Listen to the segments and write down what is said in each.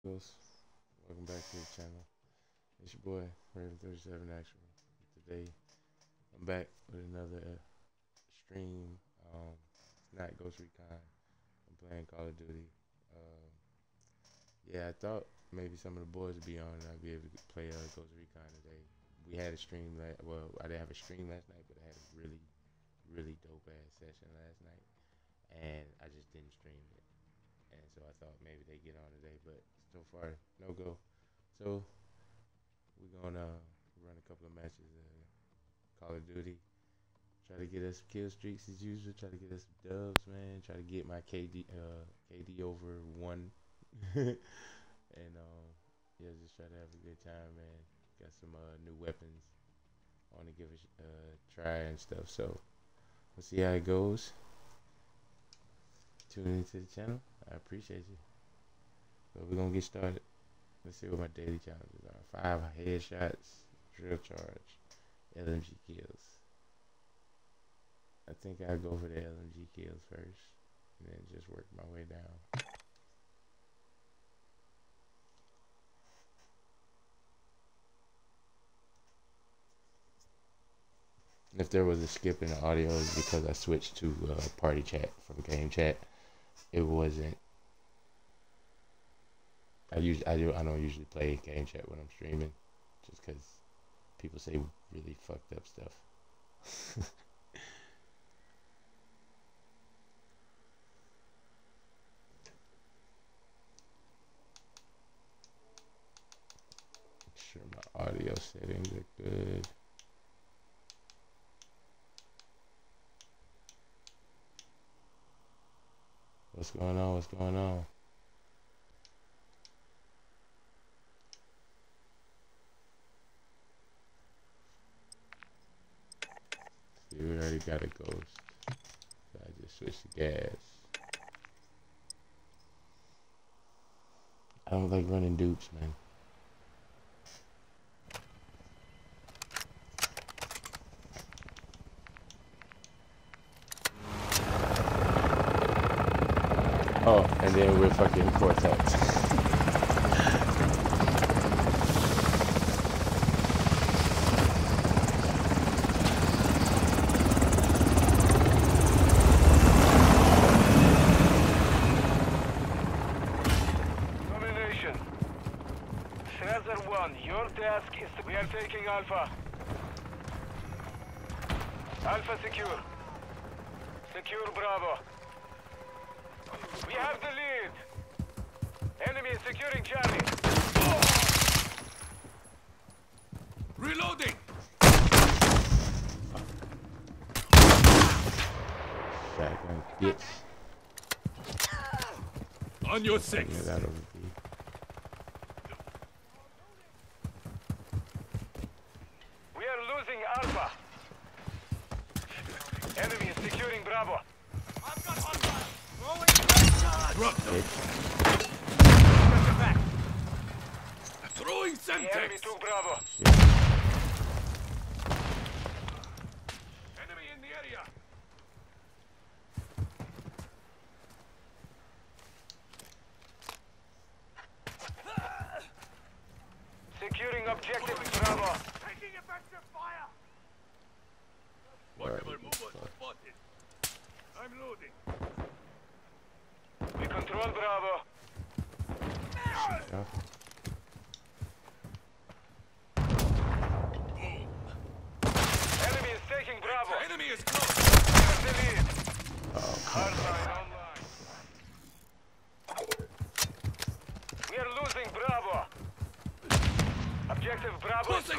Welcome back to the channel. It's your boy, Raven37 Actual. Today, I'm back with another uh, stream. Um, it's not Ghost Recon. I'm playing Call of Duty. Um, yeah, I thought maybe some of the boys would be on and I'd be able to play uh, Ghost Recon today. We had a stream, last, well, I didn't have a stream last night, but I had a really, really dope ass session last night. And I just didn't stream it. And so I thought maybe they get on today, but so far no go. So we're gonna run a couple of matches of Call of Duty. Try to get us kill streaks as usual. Try to get us dubs, man. Try to get my KD uh, KD over one. and um, yeah, just try to have a good time, man. Got some uh, new weapons. I want to give it a uh, try and stuff. So we'll see how it goes. Tune into the channel. I appreciate you. But we're gonna get started. Let's see what my daily challenges are. Five headshots, drill charge, LMG kills. I think I'll go for the LMG kills first, and then just work my way down. If there was a skip in the audio, it's because I switched to uh, party chat from game chat. It wasn't I usually I do I don't usually play game chat when I'm streaming, just because people say really fucked up stuff. Make sure my audio settings are good. What's going on? What's going on? we already got a ghost. So I just switched to gas. I don't like running dupes, man. Oh, and then we're fucking Cortex. Alpha. Alpha secure. Secure Bravo. We have the lead. Enemy is securing Charlie. Reloading! Shotgun bitch. On your six. flag in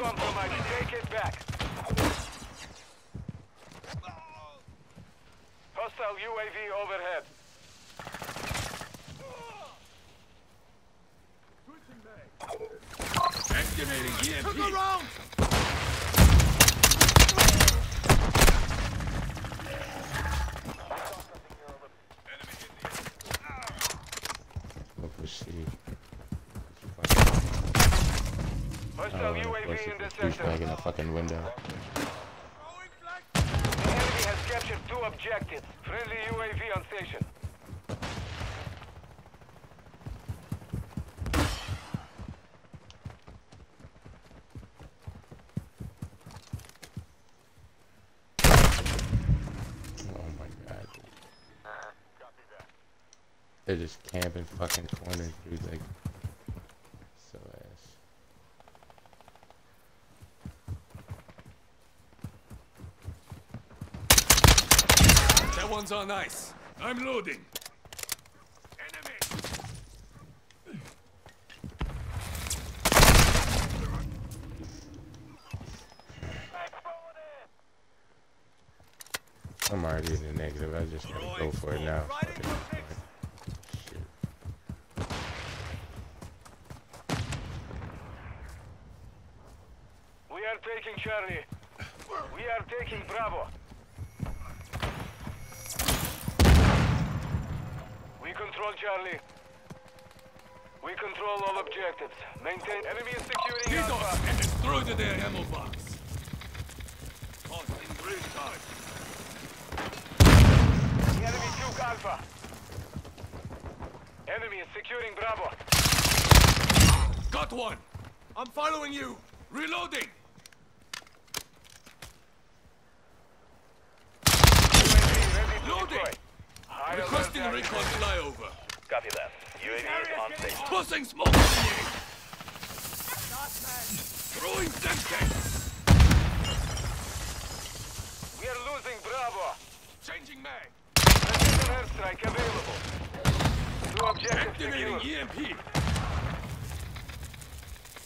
a fucking window. Enemy has captured two objectives. Friendly UAV on station. Oh They're just camping fucking corners, dude. Like. That one's on ice. I'm loading. Enemy. I'm already in the negative. I just gotta go for it now. Fuck it. Shit. We are taking Charlie. We are taking Bravo. Charlie. We control all objectives. Maintain enemy is securing Get Alpha. off and destroy the their ammo box. Hot in real time. The enemy took Alpha. Enemy is securing Bravo. Got one. I'm following you. Reloading. Ready Loading. deploy. High alert Requesting recon flyover. Copy that. UAV is on station. Tossing smoke in the. Throwing Semtex. We are losing Bravo. Changing mag. Precision airstrike available. Two objectives Activating secured. EMP.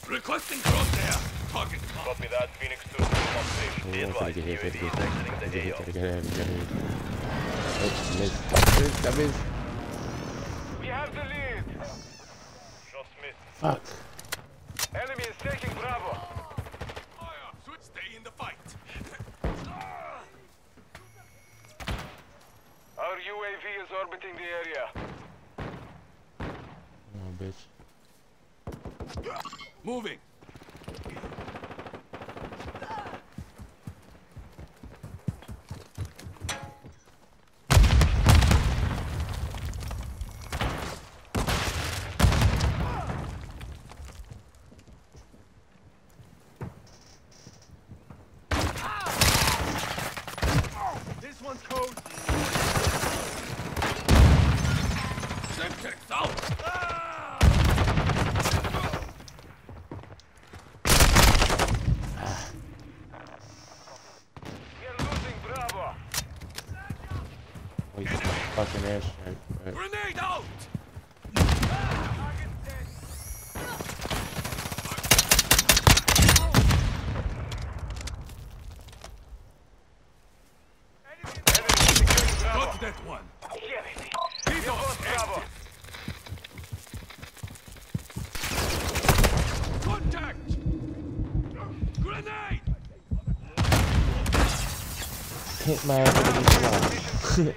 Requesting crosshair. Target. Copy that. Phoenix 2 on station. Be advised. UAV is exiting the AO. gotta get out of have the lead. Shot Smith. Fuck. Enemy is taking Bravo. Fire. Switch. Stay in the fight. Our UAV is orbiting the area. Come on, bitch. Moving. This one's code. Semtex out. We are losing Bravo. Wait, this fucking airstrike. Right. Grenade out. Target dead. Enemy securing Bravo. Got that one. Damn it. We lost Bravo. Contact. Grenade Hit my ass with this block. Fighting.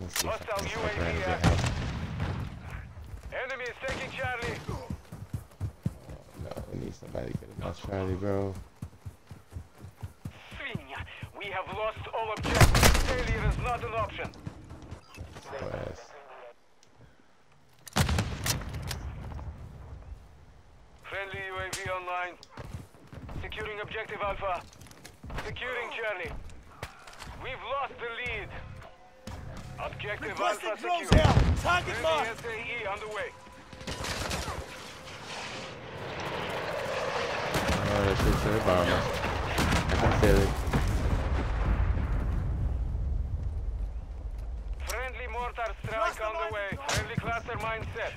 Let's see if I Hostile can fuck UAV around and get active. out. Enemy is taking Charlie. No, we need somebody to get him off Charlie, bro. Свинья. We have lost all objectives. Failure is not an option. Your ass. Friendly UAV online. Securing objective Alpha. Securing Charlie. We've lost the lead. Objective Alpha secure. Target Friendly SAE on the way. Oh, that shit's the bomber. I can feel it. Friendly mortar strike on the way. Friendly cluster mine set.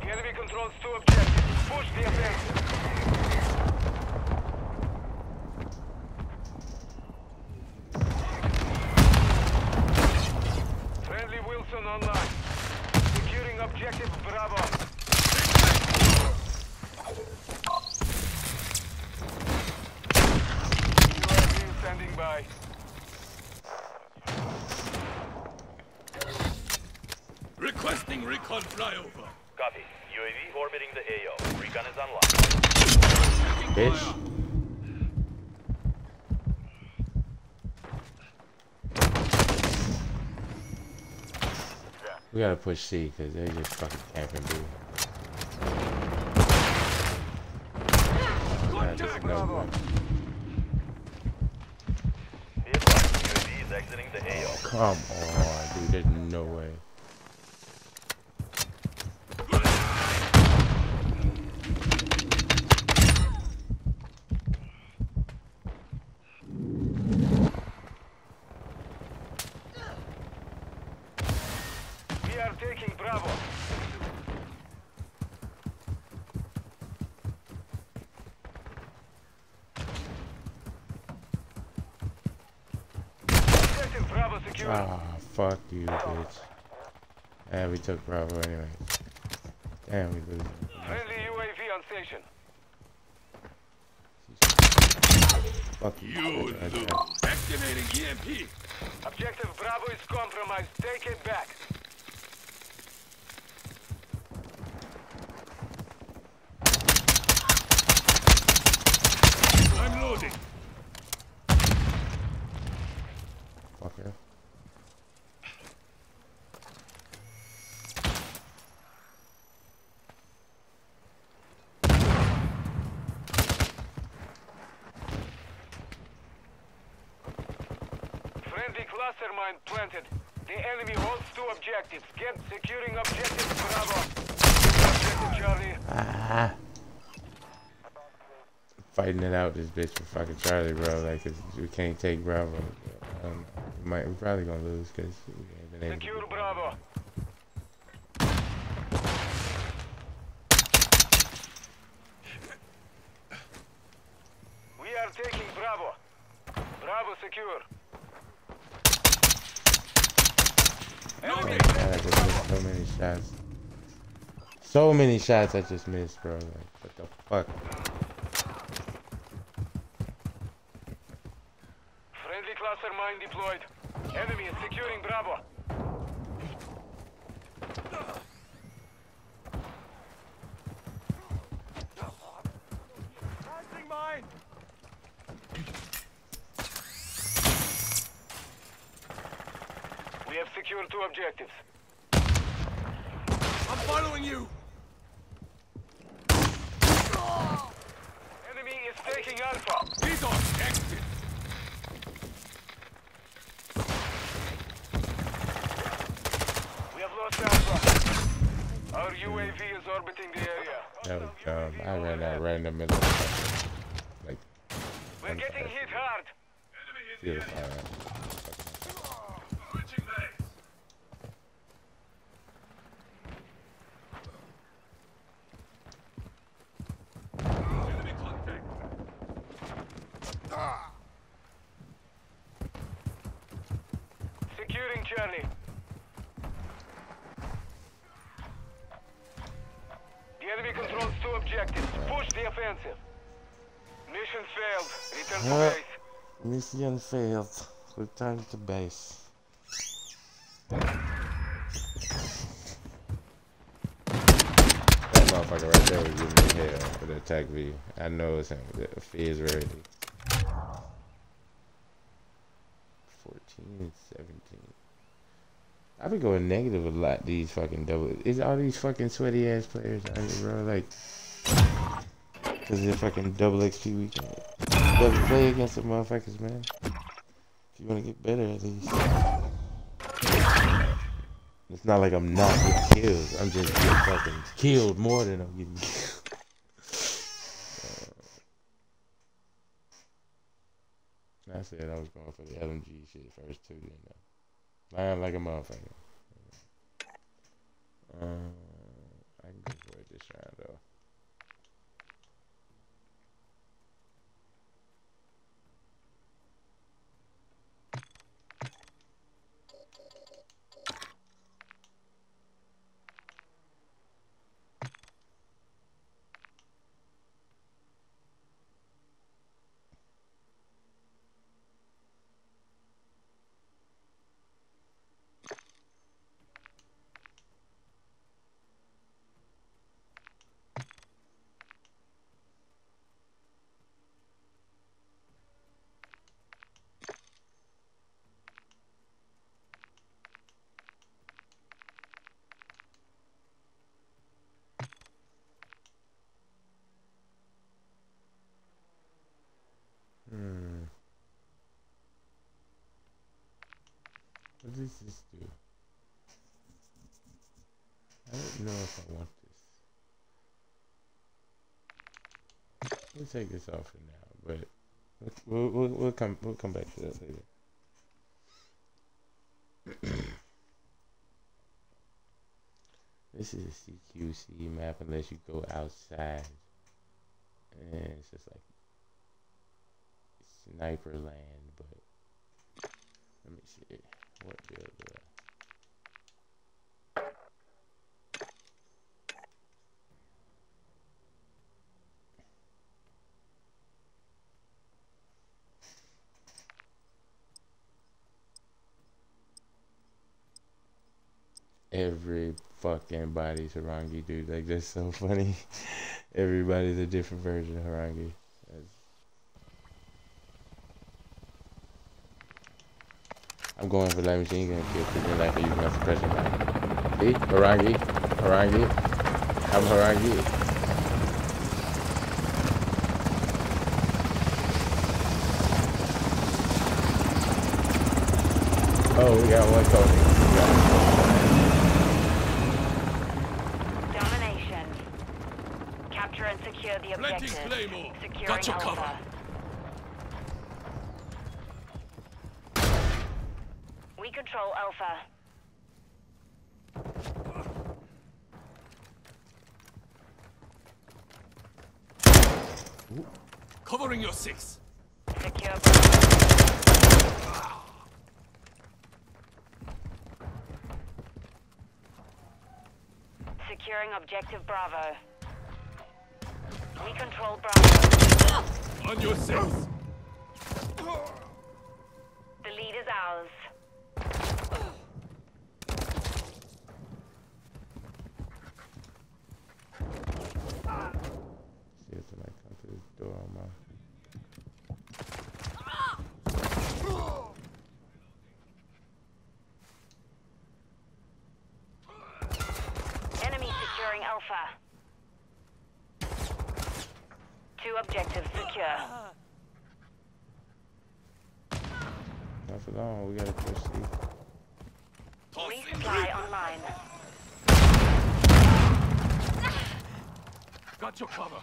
The enemy controls two objectives. Push the offensive. Friendly Wheelson online. Securing objective Bravo. UAV standing by. Requesting recon flyover. Copy. UAV orbiting the AO. Recon is online. Bitch. We gotta push C because they just fucking camping B. Yeah, this no one. Be advised, UAV is exiting the AO. Come on, dude. There's no way. We are taking Bravo. Objective Bravo secure. Ah, fuck you, bitch. And we took Bravo anyway. Damn, we lose. Friendly UAV on station. Fuck you. You bitch. I- Activating EMP. Objective Bravo is compromised. Take it back. I'm loading. Fucker. Friendly cluster mine planted. The enemy holds two objectives. Get securing objective Bravo. Objective Charlie. Ah. Fighting it out, this bitch for fucking Charlie, bro. Like, we can't take Bravo. Um, we might, we're probably gonna lose because we ain't been able. Secure to Bravo. We are taking Bravo. Bravo secure. Enemy God, I just missed so many shots. So many shots I just missed, bro. Like, what the fuck? Friendly cluster mine deployed. Enemy is securing Bravo. We have secured two objectives. I'm following you. Enemy is taking Alpha. He's on exit. We have lost Alpha. Our UAV is orbiting the area. That was dumb. I ran that right in the middle like We're getting hit hard. field Mission failed. Return to base. That motherfucker right there was giving me hell for the attack V. I know it's him. The is ready. 14 17. I've been going negative a lot these fucking double. Is all these fucking sweaty ass players out here, bro? Like, cause they're fucking double XP weekend. You play against the motherfuckers, man. If you wanna get better, at least. It's not like I'm not getting kills. I'm just getting fucking killed more than I'm getting killed. Uh, I said I was going for the LMG shit first too, you know. Lying like a motherfucker. Um, I can go for it this round though. Does this do? I don't know if I want this. We'll take this off for now, but we'll we'll, we'll come we'll come back to that later. this is a CQC map unless you go outside, and it's just like sniper land. But let me see what do every fucking body's Horangi, dude. Like that's so funny. Everybody's a different version of Horangi. That's... I'm going for light machine gun kill because then like I use my suppression knife. See? Horangi. Horangi. I'm Horangi. Oh, we got one Tony. Secure the objective. Claymore. Securing Got your Alpha. cover. Control Alpha. Covering your six. Secure. Securing objective Bravo. We control Bravo. On your six. The lead is ours. See if somebody come through this door on. Enemy securing Alpha. Two objectives secure. Not for long. We gotta push C. Resupply online. Got your cover.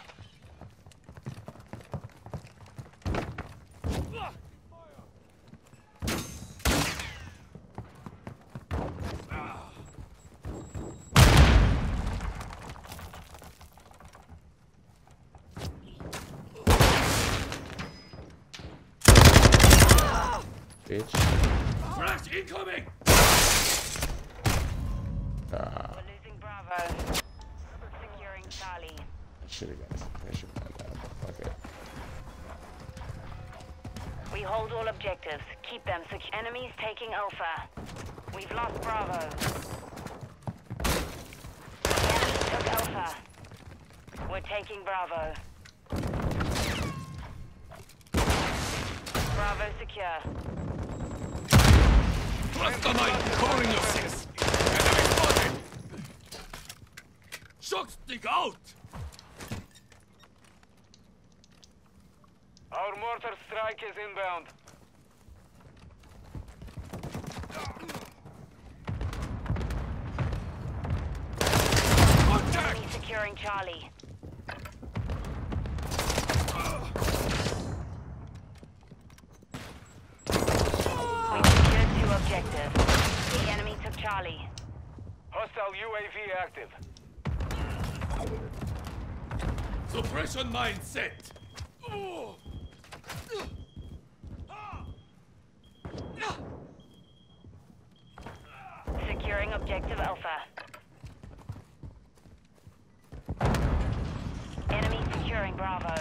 Bitch. Flash incoming. Objectives. Keep them secure. Enemies taking Alpha. We've lost Bravo. The enemy took Alpha. We're taking Bravo. Bravo secure. Cluster nine. Covering your six. Enemy spotted. Shock stick out. Our mortar strike is inbound. Contact. Enemy Charlie. We secured two objectives. The enemy took Charlie. Hostile UAV active. Suppression mine set. Oh. Securing objective Alpha. Enemy securing Bravo.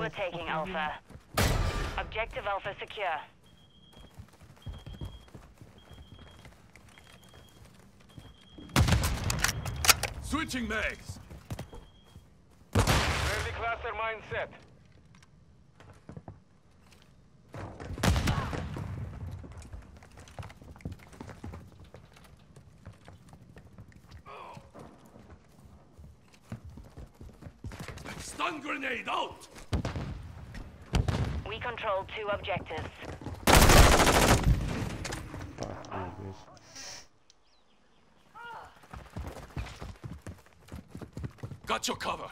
We're taking Alpha. Objective Alpha secure. Switching mags. Friendly cluster mine set. Stun grenade out. We control two objectives. Got your cover.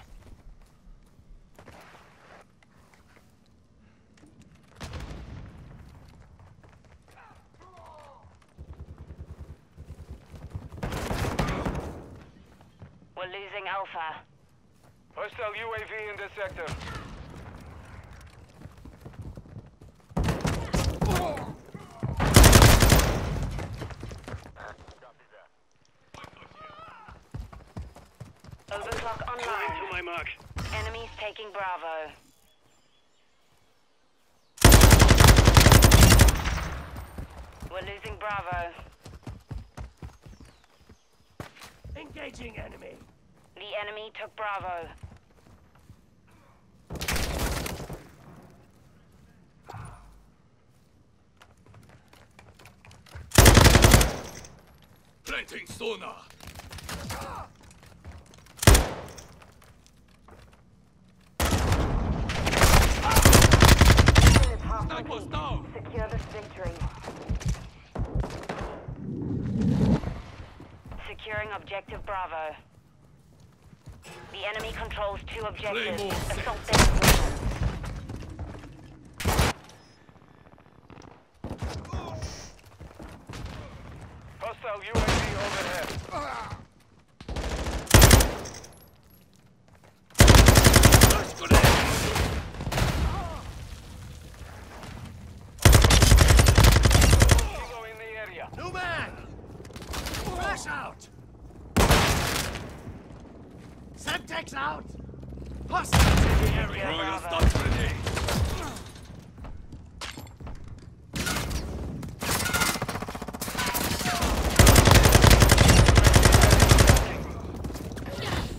We're losing Alpha. Hostile UAV in this sector. Overclock online. To my mark. Enemies taking Bravo. We're losing Bravo. Engaging enemy. The enemy took Bravo. Planting sonar. Down. Secure this victory. Securing objective Bravo. The enemy controls two objectives. Assault their positions. Hostile UAV overhead grenade. Kilo in the area. New man. Flash out. Semtex out! Hostiles in the area. Yeah, Throwing a Bravo. stun grenade.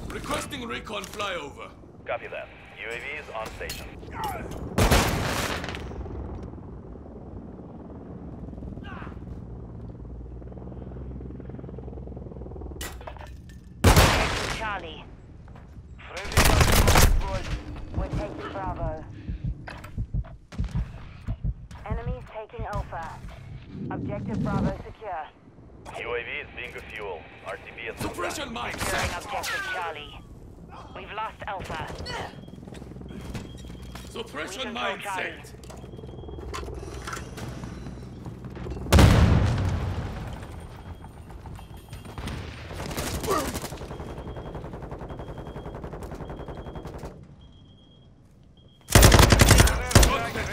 Requesting recon flyover. Copy that. UAV is on station. Taking Charlie. Friendly contact We're taking Bravo. Enemies taking Alpha. Objective Bravo secure. UAV is being fuel. RTB is Suppression mine Securing set. objective Charlie. We've lost Alpha. Suppression We mine set.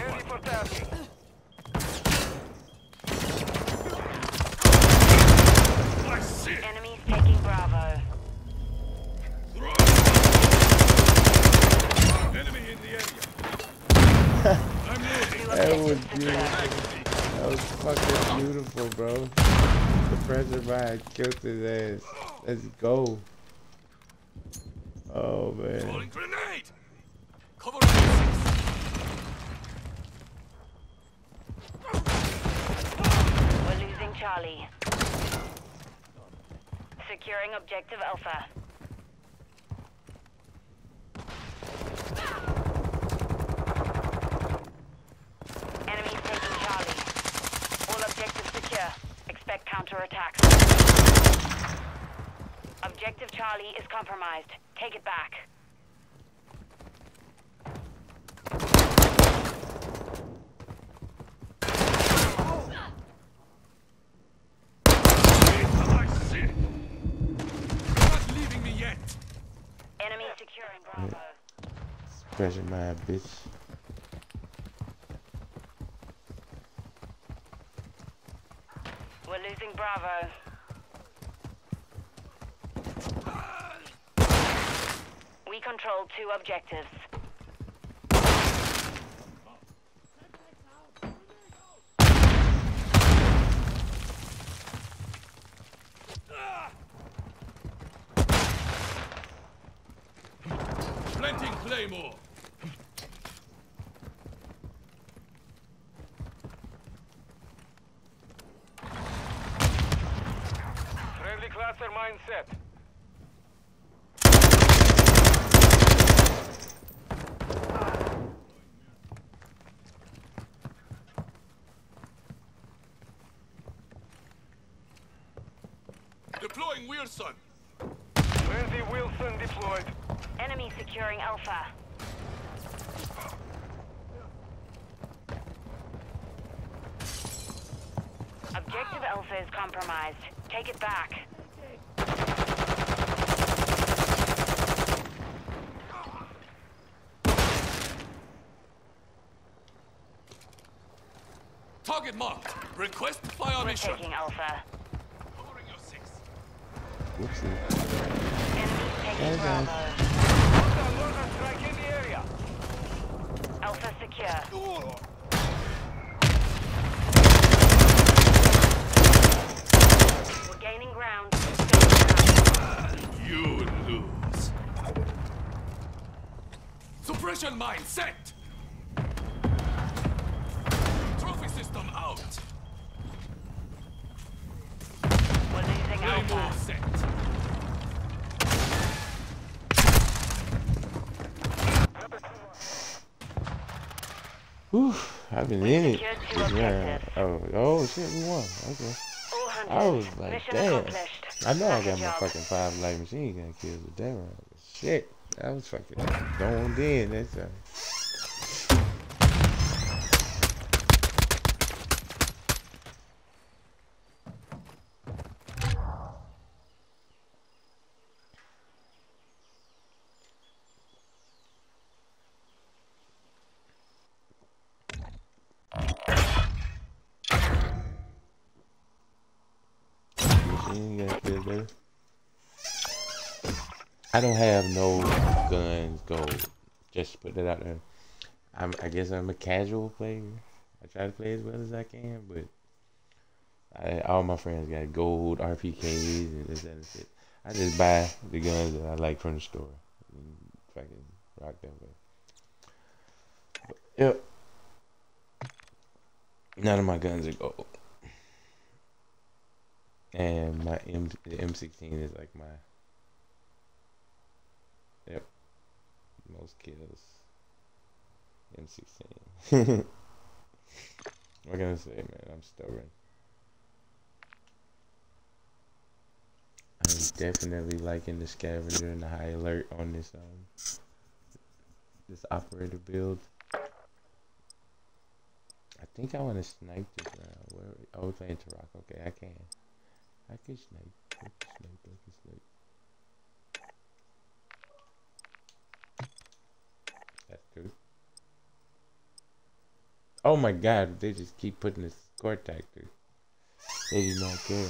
ready for tasking. I see. Enemies taking Bravo. Enemy in the area. I'm loading. Two That was objectives beautiful. secured. That was fucking beautiful, bro. The pressure mine killed his ass. Let's go. Oh man. Throwing grenade. Cover me. We're losing Charlie. Securing objective Alpha. Enemies taking Charlie. All objectives secure. Expect counterattacks. Objective Charlie is compromised. Take it back. Enemy securing Bravo. Mine, bitch. We're losing Bravo. We control two objectives. Planting claymore. Friendly cluster mine set. Talking Wheelson. Friendly Wheelson deployed. Enemy securing Alpha. Objective Alpha is compromised. Take it back. Target marked. Request fire We're mission. taking Alpha. Covering your six. Whoopsie. Enemy taking Okay. Bravo. Hostile mortar strike in the area. Alpha secure. We're gaining ground. You lose. Suppression mine set. Whew, I've been in it. secured two this round. objectives. Oh, oh shit, we won. Okay. I was like, damn. I know I got my fucking five light machine gun kills that but Shit, I was fucking zoned in. That's uh, machine gun kills, baby. I don't have no guns gold. Just put that out there. I'm, I guess I'm a casual player. I try to play as well as I can, but I, all my friends got gold RPKs and this that, and shit. I just buy the guns that I like from the store If I can rock way. But, yep. None of my guns are gold. And my M the M16 is like my Yep. Most kills. M16. what can I say, man? I'm stubborn. I'm definitely liking the scavenger and the high alert on this um this operator build. I think I want to snipe this round. Where? Oh, playing Turok. Okay, I can. I can snipe. I can snipe. I can snipe. That's good. Oh my god, they just keep putting this score tactic. They do not care.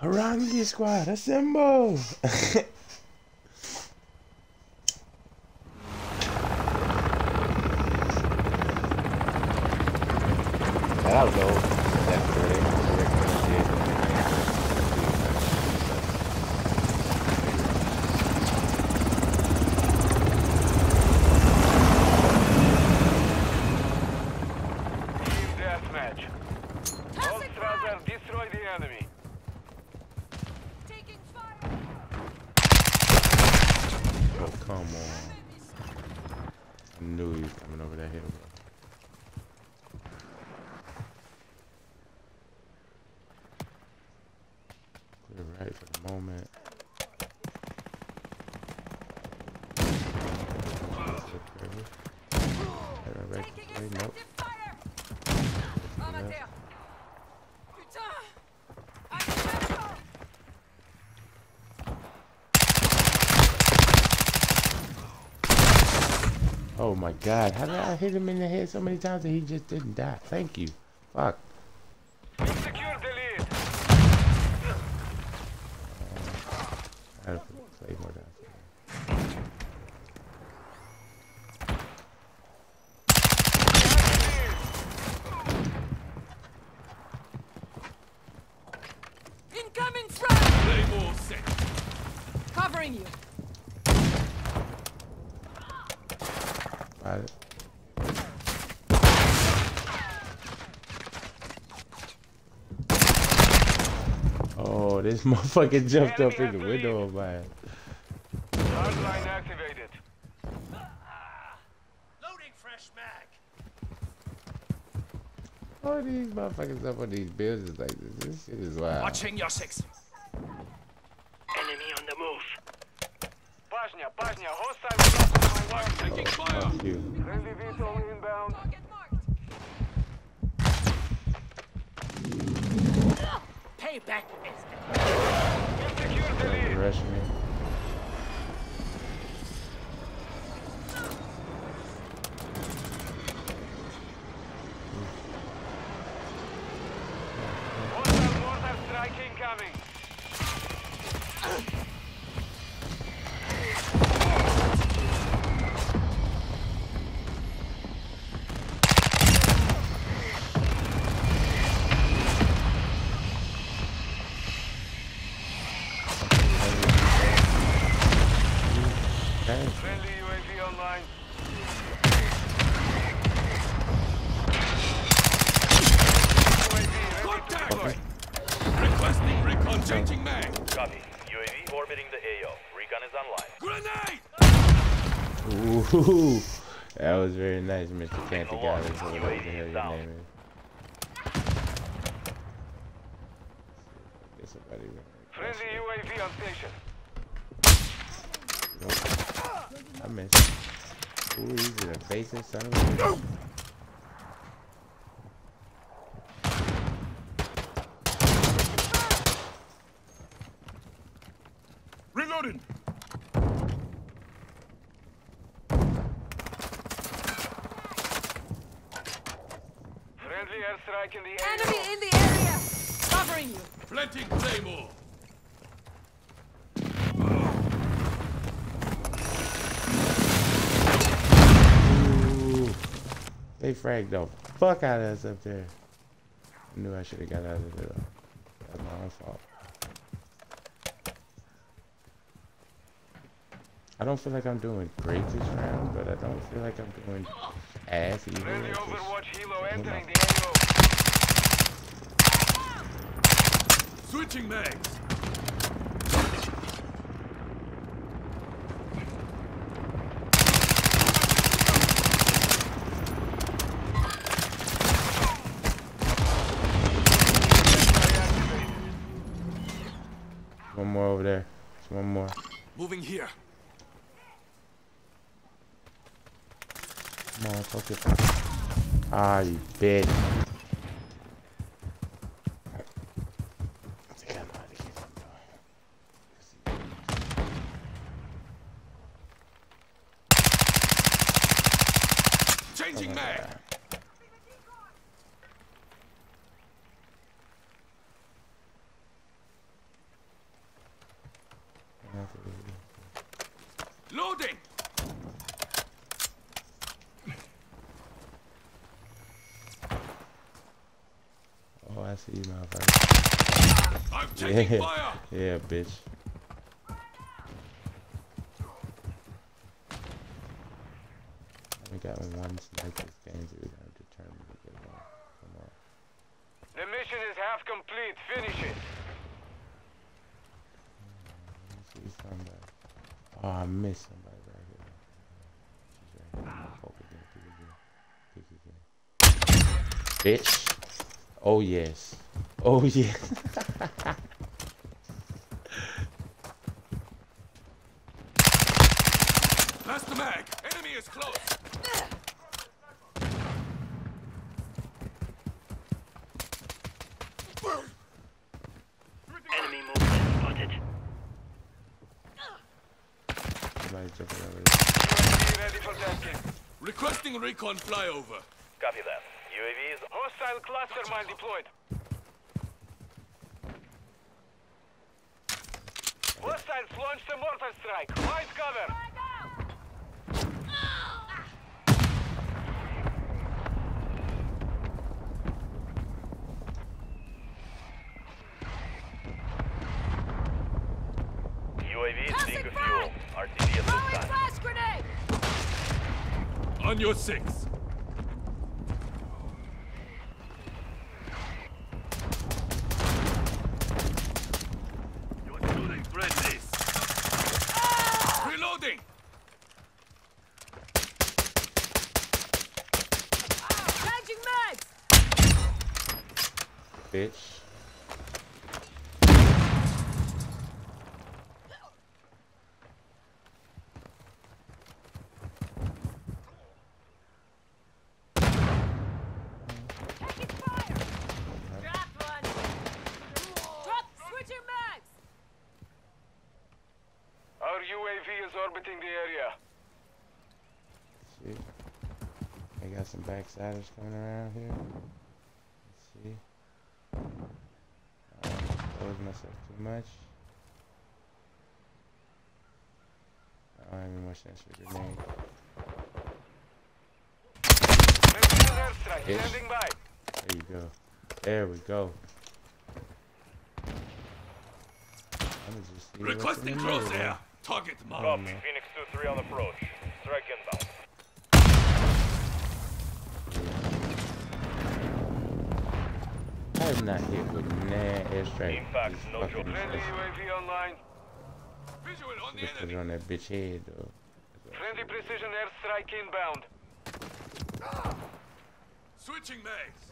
Horangi squad, assemble! That'll go. That's great. Team deathmatch. Ultras destroy the enemy. Oh, come on. I knew he was coming over that hill. Clear right for the moment. Slip over. Right, right, right this way. Nope. Left. Oh my god, how did I hit him in the head so many times that he just didn't die? Thank you. Fuck. You secured the lead. I gotta put Claymore down. Incoming front! Claymore set. Covering you. Got it. Oh, this motherfucker jumped up in the window of mine. Hardline activated. Loading fresh mag. Oh, these motherfuckers up on these buildings like this. This shit is wild. Watching your six. Enemy on the move. Pashnia, Pashnia, hostile cluster mine marked. Taking fire! Fuck you. Friendly vehicle inbound. Target marked. Payback is We secured the lead. Rushing me. Hostile mortar strike incoming. Hey, Friendly UAV online. UAV ready to Contact! deploy. Requesting recon changing mag! Copy. UAV orbiting the AO. Recon is online. Grenade! Ooh, that was very nice, Mr. Canty Signal Galley, lost. the hell your down. name is. Get somebody with Friendly UAV on station. Nope. I missed. Ooh, he's an evasive son of a bitch. Reloading! Friendly airstrike in the Enemy in the area. Covering you. Planting Claymore! Ooh, they fragged the fuck out of us up there. I knew I should have got out of there. though. That's my fault. I don't feel like I'm doing great this round, but I don't feel like I'm doing ass either. Friendly It's just- Overwatch helo entering the AO. Switching mags! One more over there. There's one more. Moving here. Come on, focus. Ah, you bitch. I think I know how to get him, though. Changing mag! Loading! Oh, I see you, motherfucker. I'm taking Yeah. fire! Yeah, bitch. We got one snipe this game, so we're gonna determine to get one. Come on. The mission is half complete. Finish it. See somebody. Oh, I missed somebody right here. She's right here. Focus in, peek again. Peek again. Bitch. Oh, yes. Oh, yeah. That's the mag! Enemy is close! Enemy movement spotted. Somebody jumping over there. UAV ready for tasking. Requesting recon flyover. Copy that. UAV is Hostile cluster mine deployed. Hostiles launched a mortar strike. Find cover. UAV is Tossing being frag! fuel. RTB at this Throwing time. flash grenade. On your six. You're shooting friendlies. Reloading. Changing mags. Bitch. UAV is orbiting the area. Shit. I got some backsiders coming around here. Let's see. Uh, I don't expose myself too much. I don't have any more sense for grenade. Precision airstrike Yes. standing by. There you go. There we go. I'm just see in Requesting middle, crosshair. Target marked. Phoenix 2-3 on approach. Not hit with airstrike. Impact, no. Friendly UAV online. Visual on the enemy. on that bitch head though. Friendly precision airstrike inbound. Switching mags.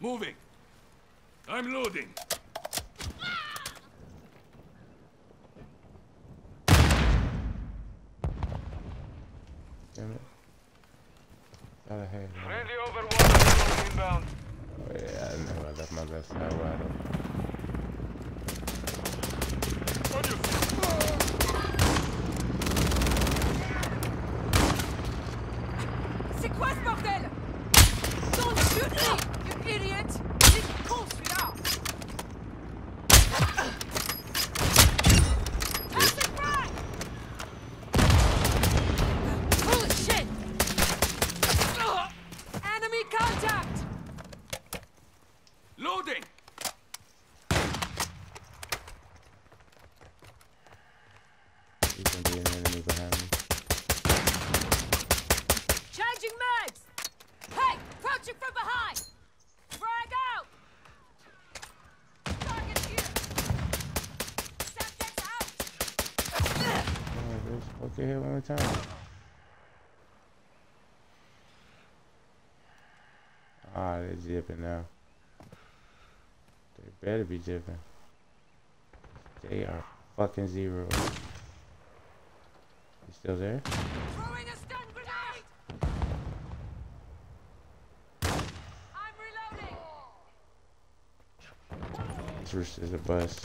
Moving. I'm loading. Damn it. Thought I had one. Friendly overwatch inbound. Oh yeah, I know I left my left side wide open. On your feet. C'est quoi ce bordel Don't shoot me, you idiot C'est con celui-là Passing by Holy shit Ugh. Enemy contact Loading. There's gonna be an enemy behind me. Changing mags Hey, approaching from behind Frag out Target here Subjects out Come on, bitch. Okay, here one more time. Ah, they're jipping now. They better be jipping. They are fucking zero. You still there? Throwing a stun grenade! I'm reloading! This is a bus.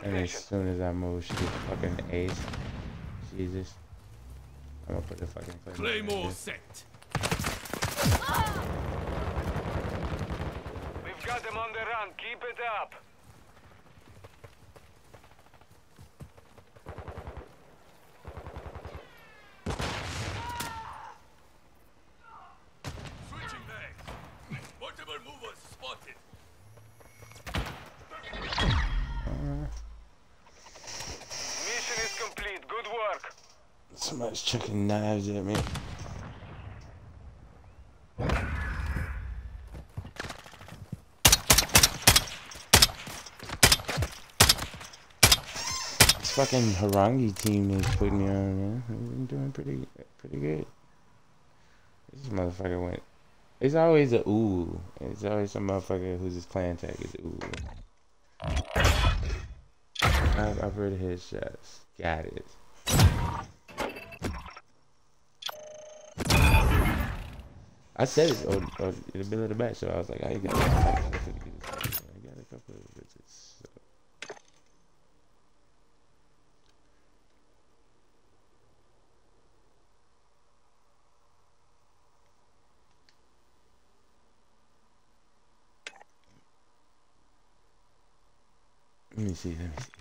Friendly UAV on And as soon as I move, she gets fucking ace. Jesus. I'm gonna put the fucking claymore. in Claymore there. set. We've got them on the run. Keep it up. Switching mags. Multiple movers spotted. Mission is complete. Good work. Somebody's chucking knives at me. This fucking Horangi team is putting me on, man. We've been doing pretty, pretty good. This motherfucker went. It's always a ooh. It's always some motherfucker who's just playing tag is ooh. I've, I've heard headshots. Got it. I said it on, on, in the middle of the match, so I was like, I got, I got a couple of. So. Let me see, let me see.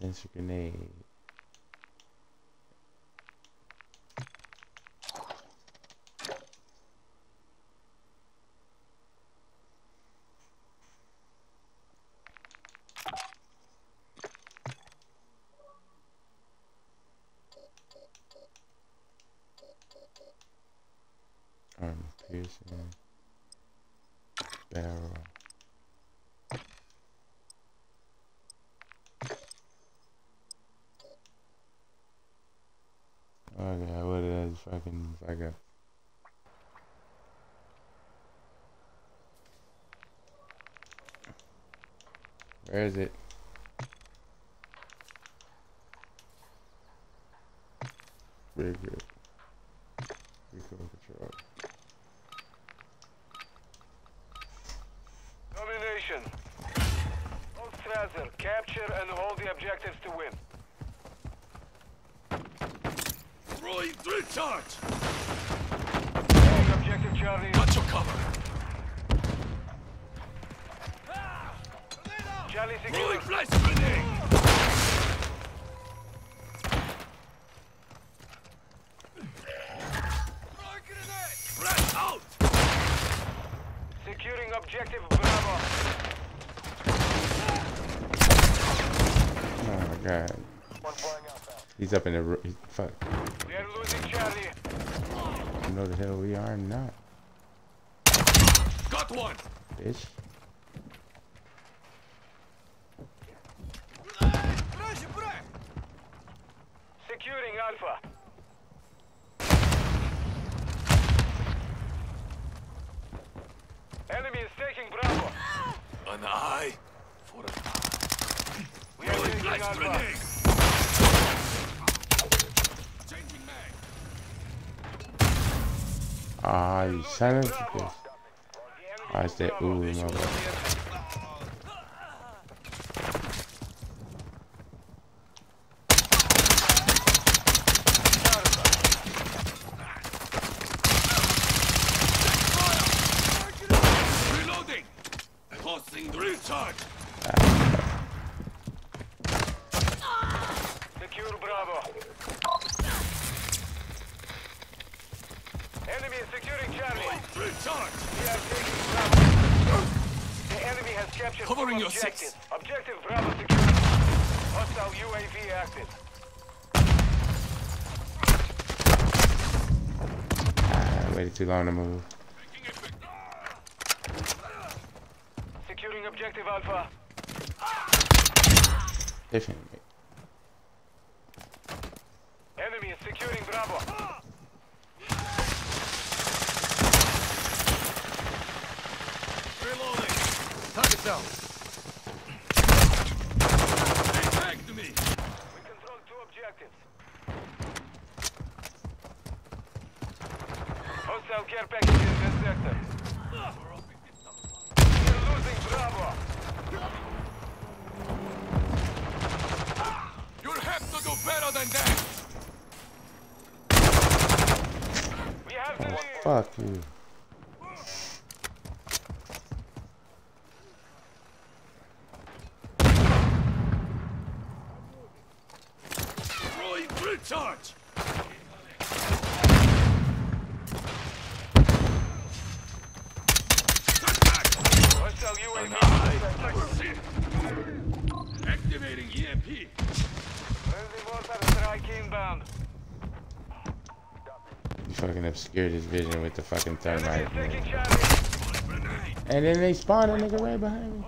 Sensor grenade. He's up in the he, fuck. are losing Charlie. You know the hell we are I'm not. Got one. Bitch. Securing Alpha. Enemy is taking Bravo. An eye for an eye. We are taking Alpha. Grenade. Ay, ¿saben? A ah, este... Uh, no. too long to move. Securing objective Alpha. Definitely. Oh, fuck you. Charge! fucking obscured his vision with the fucking thermite. And then they spawned a nigga right behind me.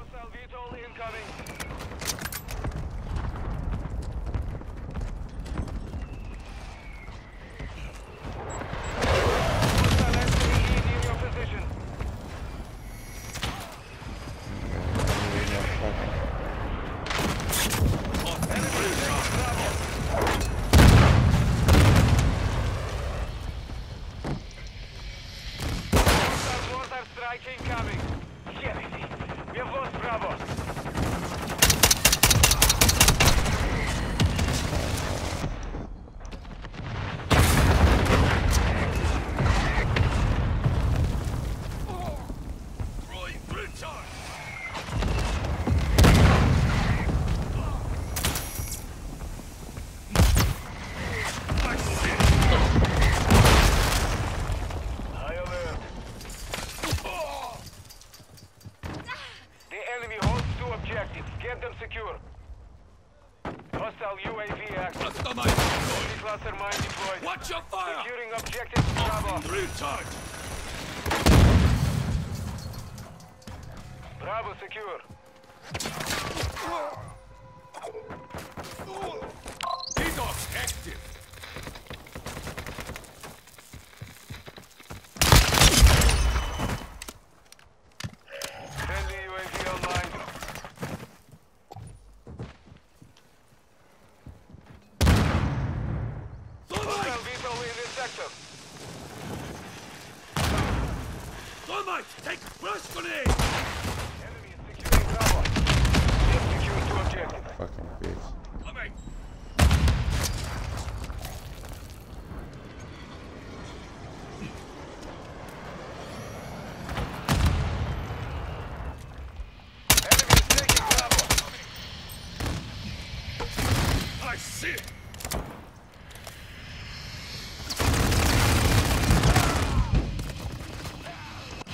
Grenade! Enemy is securing Bravo. We have secured two objectives. Fucking bitch. Coming! Enemy is taking Bravo. I see it!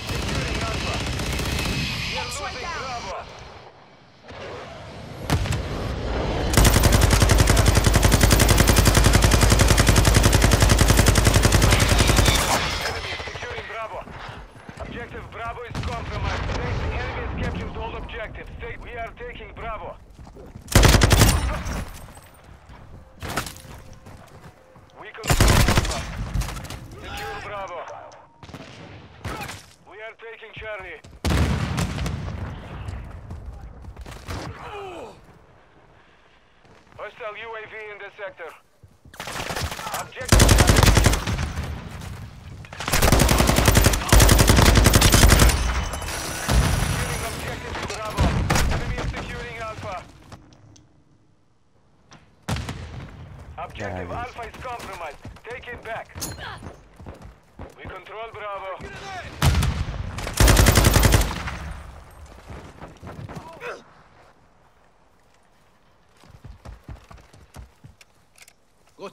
Securing Alpha. We are losing Bravo. Enemy is securing Bravo. Objective Bravo is compromised. Thanks, the enemy has captured all objectives. Take, we are taking Bravo. We control Alpha. Secure Bravo. We are taking Charlie. Hostile UAV in the sector. Objective Charlie. Securing objective Bravo. Enemy is securing Alpha. Objective Nice. Alpha is compromised. Take it back. We control Bravo.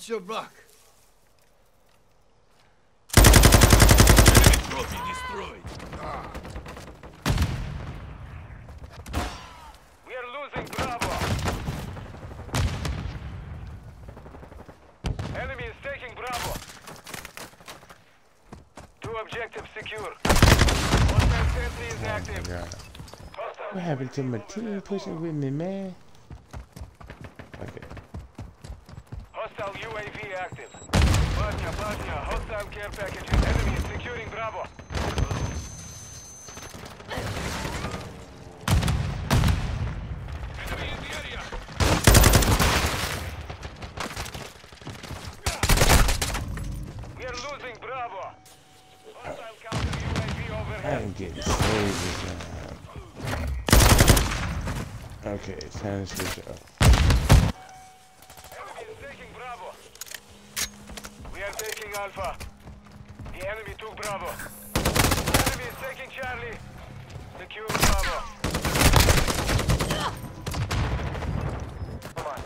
Got your back. Enemy trophy destroyed. Ah. We are losing Bravo. Enemy is taking Bravo. Two objectives secure. Hostile sentry is Oh my active. god. What happened to my team pushing with me, man? Okay. Hostile UAV active. Bosnia, Bosnia, hostile care packages. Enemy is securing Bravo. Enemy in the area! We are losing Bravo. Hostile counter UAV I'm getting saved this. Okay, it's time to switch up. Enemy is taking Bravo. We are taking Alpha. The enemy took Bravo. Enemy is taking Charlie. Secure Bravo. Come on.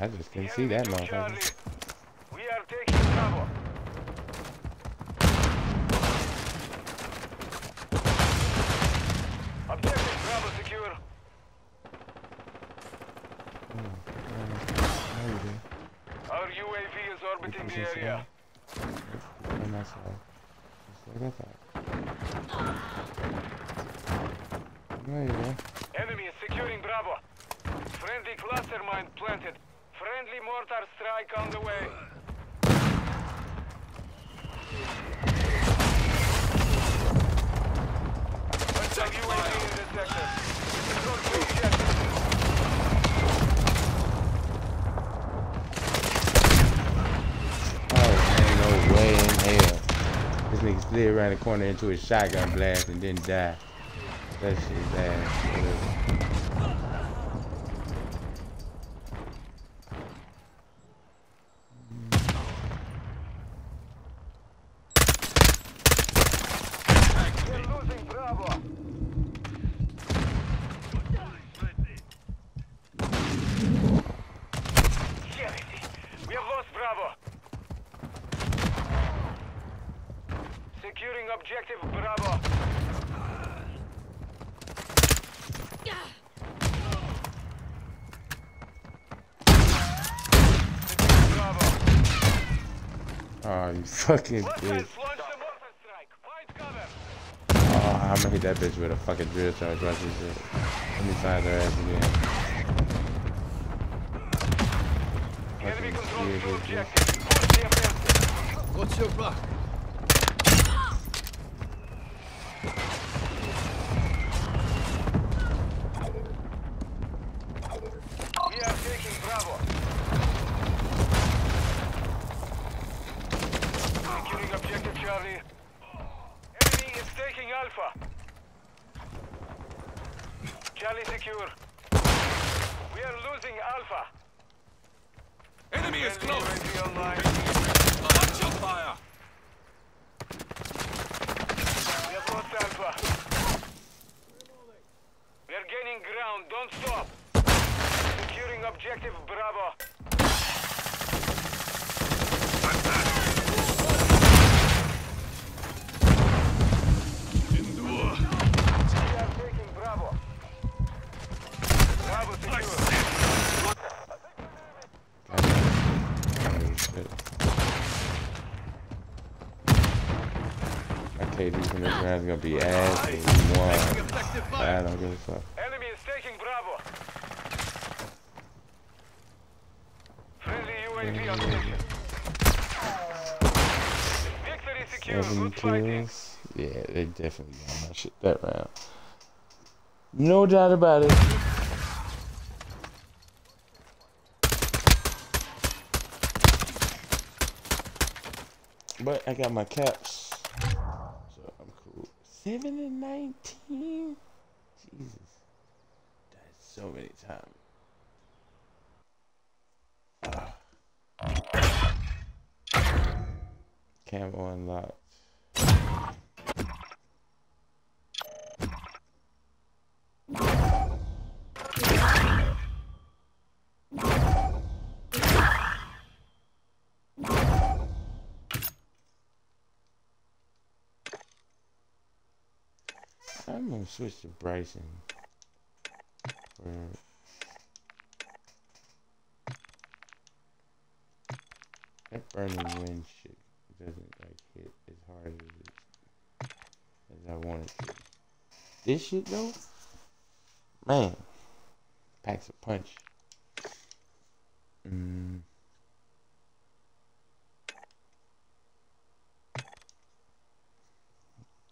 I just The didn't see that motherfucker. We are taking Bravo. Objective Bravo secure. How you doing? Our UAV is orbiting the Just area. And that's all. Just like I thought. There you go. Enemy is securing Bravo. Friendly cluster mine planted. Friendly mortar strike on the way. Hostile UAV in the sector. Control two objectives. Oh, ain't no way in hell. This nigga slid around the corner into a shotgun blast and didn't die. That shit's ass. We're losing Bravo. Shit. We have lost Bravo. Securing objective Bravo. Secure Bravo. Oh, you fucking Hostiles bitch. launched a mortar strike. Find cover. Oh, I'm gonna hit that bitch with a fucking drill charge. Watch this shit. Let me find her ass again. Enemy Fucking controls two bitch. objectives. Push the offensive. Got your back. We are taking Bravo. Alpha. Charlie secure. We are losing Alpha. Enemy is Friendly close. UAV online. Watch your fire. We have lost Alpha. We are gaining ground. Don't stop. Securing objective Bravo. Endure. We are taking Bravo. Bravo secure. Oh, shit. My KD from this round is gonna be ass and. Effective I don't give a fuck. Enemy is taking Bravo. Friendly UAV on station. Victory secure. Seven Good fighting. kills. Yeah, they definitely got my shit that round. No doubt about it. But I got my caps. 7 and 19? Jesus. That's so many times. Camo unlocked. I'm gonna switch to Bryson. That burning wind shit doesn't like hit as hard as it, as I want it to. This shit though, man, packs a punch. Mm.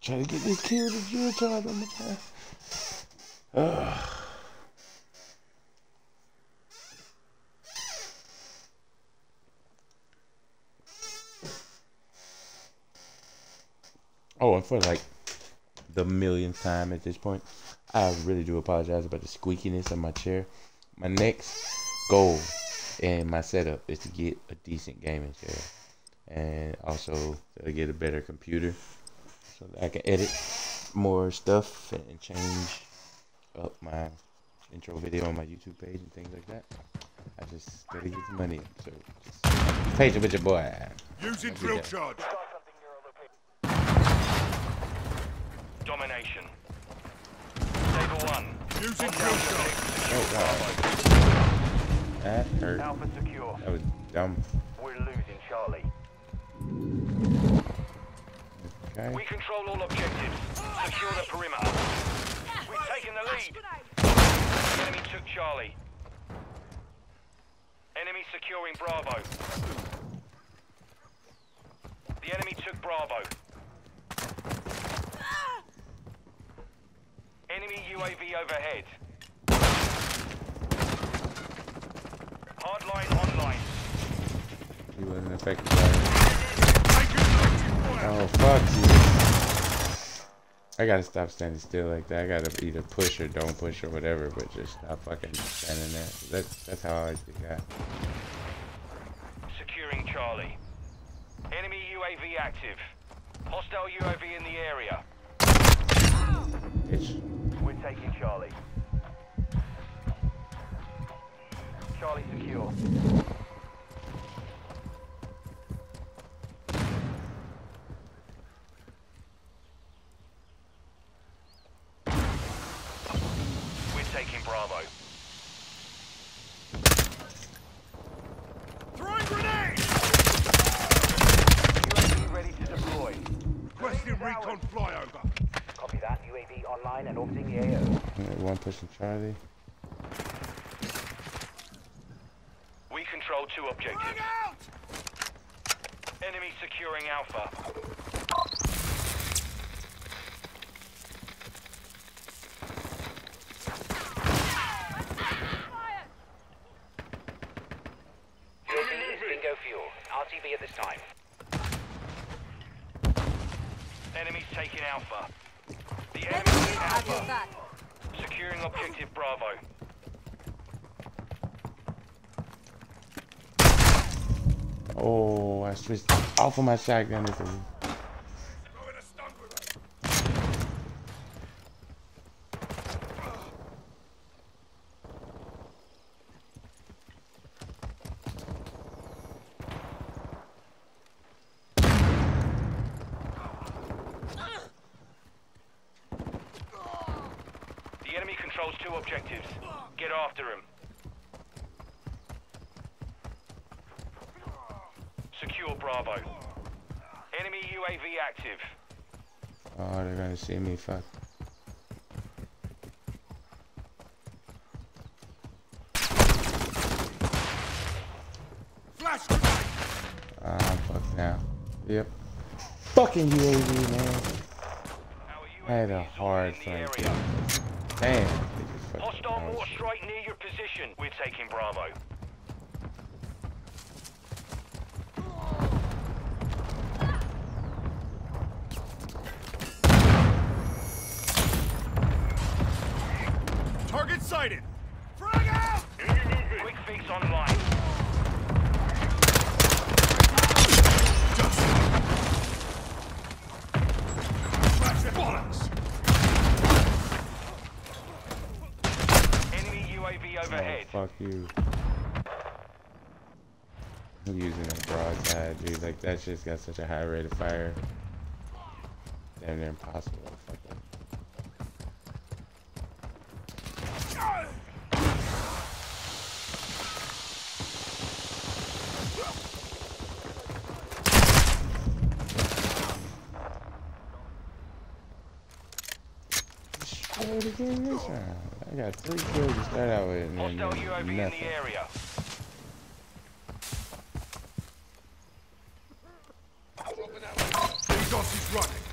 Try to get this kill with the drill charge on the path. Ugh. Oh, and for like the millionth time at this point, I really do apologize about the squeakiness of my chair. My next goal in my setup is to get a decent gaming chair and also to get a better computer so that I can edit more stuff and change up my intro video on my YouTube page and things like that. I just gotta get the money, so just be patient with your boy. Using Have a good drill day. charge. Domination. Table one. Using drill charge. Oh wow, that hurt. Alpha secure. That was dumb. We're losing Charlie. Okay. We control all objectives. Secure the perimeter. We've taken the lead. The enemy took Charlie. Enemy securing Bravo. The enemy took Bravo. Enemy UAV overhead. Hardline online. He wasn't affected by it. Oh fuck you. I gotta stop standing still like that. I gotta either push or don't push or whatever, but just stop fucking standing there. That's that's how I like to get. Securing Charlie. Enemy UAV active. Hostile UAV in the area. Bitch. We're taking Charlie. Charlie secure. We're taking Bravo. Throwing grenade. UAV ready to deploy. Requesting recon flyover. Copy that. UAV online and orbiting the AO. One pushing Charlie. We control two objectives. out. Enemy securing Alpha. UAV is bingo fuel. RTB at this time. Enemies taking Alpha. The enemy is Alpha. Securing objective Bravo. Oh, I switched off of my shotgun. It's a, The enemy controls two objectives. Get after him. Secure Bravo. Enemy UAV active. oh, they're gonna see me. Fuck. Flash! Ah, I'm fucked now. Yep. Fucking UAV, man. Our I had a hard in the time. area. Damn. they just fucking Hostile bounced. mortar strike near your position. We're taking Bravo. You. I'm using a broadside, dude. Like, that shit's got such a high rate of fire. Damn near impossible to fuck with. Straight again this round. I got three kills to start out with, and then Hostile UAV in nothing. the area. DDoS is running.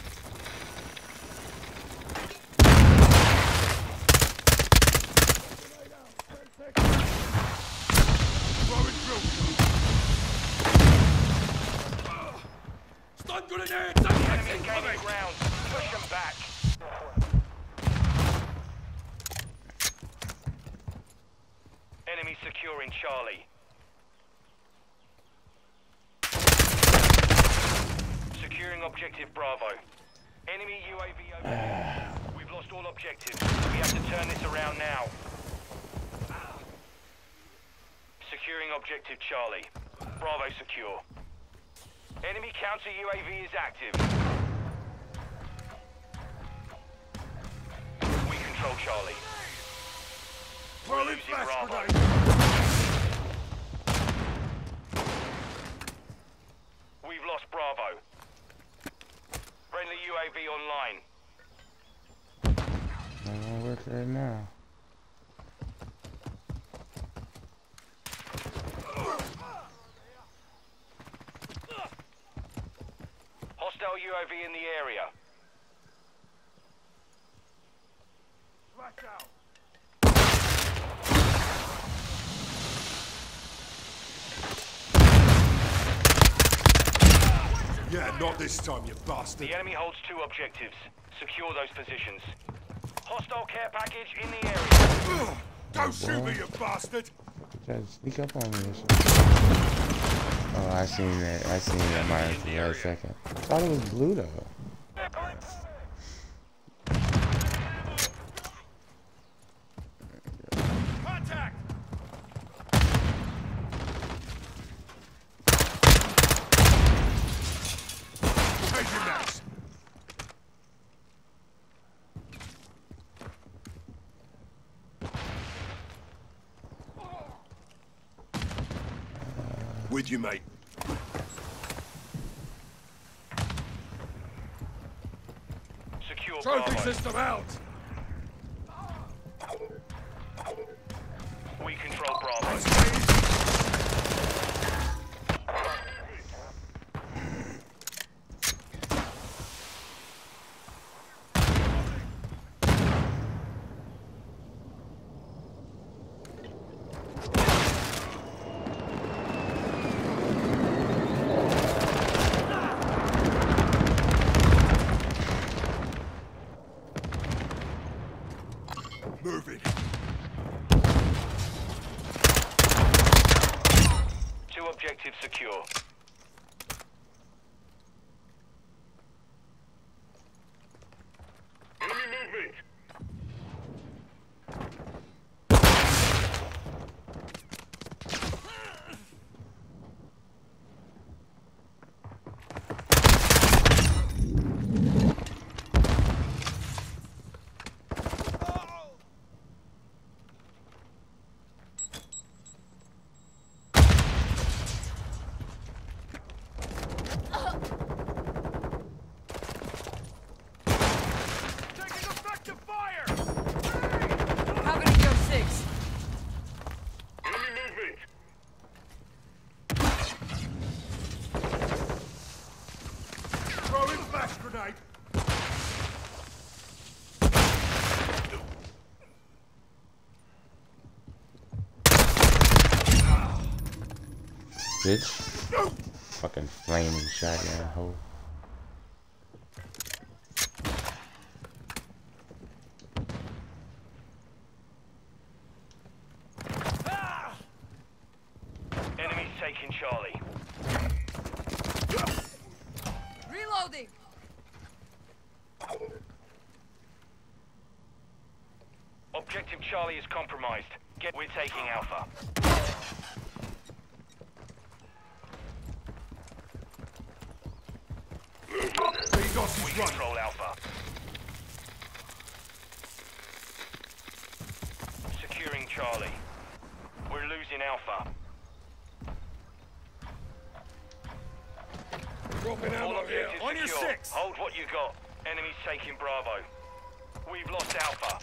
Throwing drill shot. Stun grenade! Enemy gaining ground. Push them back. Enemy securing Charlie. Securing objective Bravo. Enemy UAV overhead. We've lost all objectives. We have to turn this around now. Securing objective Charlie. Bravo secure. Enemy counter UAV is active. We control Charlie. Throwing losing Bravo. We've lost Bravo. Friendly UAV online. Not gonna work right now. Hostile UAV in the area. Flash out! Yeah, not this time, you bastard. The enemy holds two objectives. Secure those positions. Hostile care package in the area. Ugh, Don't shoot me, you bastard! Try to sneak up on me or something. Oh, I seen that. I seen that mine for the last second. I thought it was blue though. Contact! Changing max. With you, mate. Secure Trophy Bravo. system out! Bitch. Fucking flaming shotgun hole. Enemies taking Charlie. Reloading. Objective Charlie is compromised. Get we're taking Alpha. We control Alpha. Securing Charlie. We're losing Alpha. Dropping All ammo here. On your six! Hold what you got. Enemies taking Bravo. We've lost Alpha.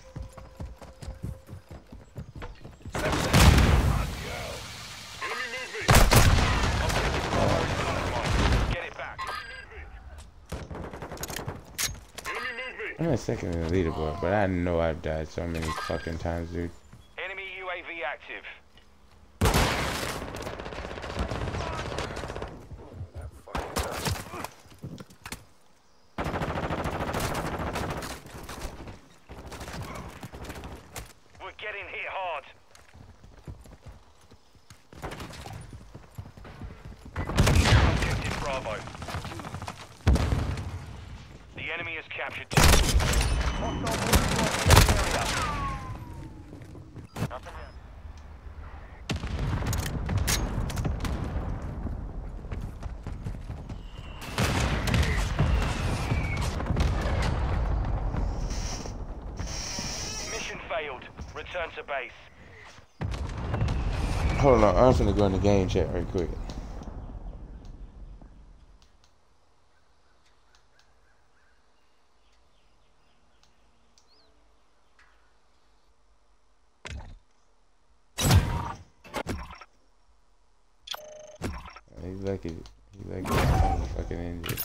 Objective Bravo is compromised. Get it back. Second in the leaderboard, but I know I've died so many fucking times, dude. Enemy UAV active. We're getting hit hard. Objective Bravo. The enemy has captured two. Mission failed. Return to base. Finna go in the game chat right quick. He's lucky. He's lucky. I'm fucking injured.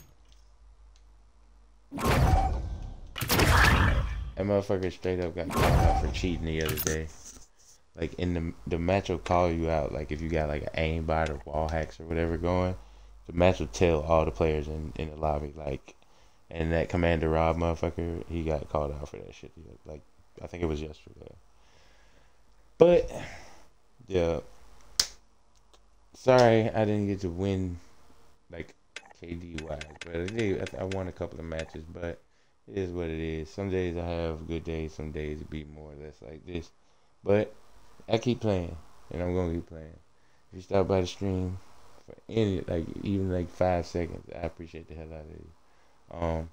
That motherfucker straight up got called out for cheating the other day. Like in the the match will call you out. Like if you got like an aimbot or wall hacks or whatever going, the match will tell all the players in in the lobby. Like, and that Commander Rob motherfucker, he got called out for that shit. Like I think it was yesterday. But yeah, sorry I didn't get to win like KD wise, but I, did, I won a couple of matches. But it is what it is. Some days I have good days. Some days it be more or less like this. But I keep playing, and I'm gonna keep playing. If you stop by the stream for any, like even like five seconds, I appreciate the hell out of you. Um,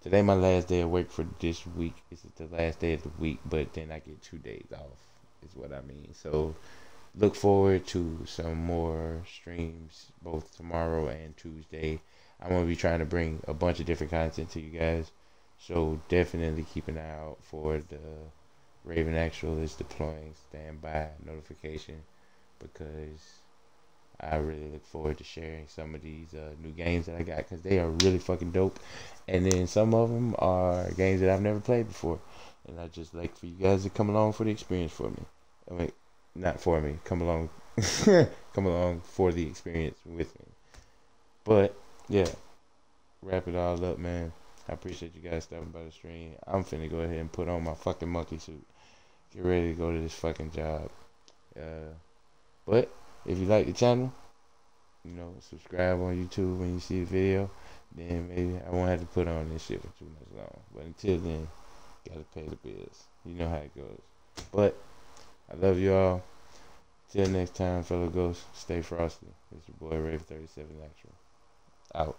today my last day of work for this week. This is the last day of the week, but then I get two days off. Is what I mean. So look forward to some more streams both tomorrow and Tuesday. I'm gonna be trying to bring a bunch of different content to you guys. So definitely keep an eye out for the Raven Actual is deploying standby notification because I really look forward to sharing some of these uh, new games that I got because they are really fucking dope. And then some of them are games that I've never played before, and I just like for you guys to come along for the experience for me. I mean, not for me. Come along, come along for the experience with me. But yeah, wrap it all up, man. I appreciate you guys stopping by the stream. I'm finna go ahead and put on my fucking monkey suit. Get ready to go to this fucking job. Uh, but if you like the channel, you know, subscribe on YouTube when you see the video. Then maybe I won't have to put on this shit for too much long. But until then, Gotta pay the bills. You know how it goes. But I love you all. Till next time, fellow ghosts, stay frosty. It's your boy Rave 37 Actual. Out.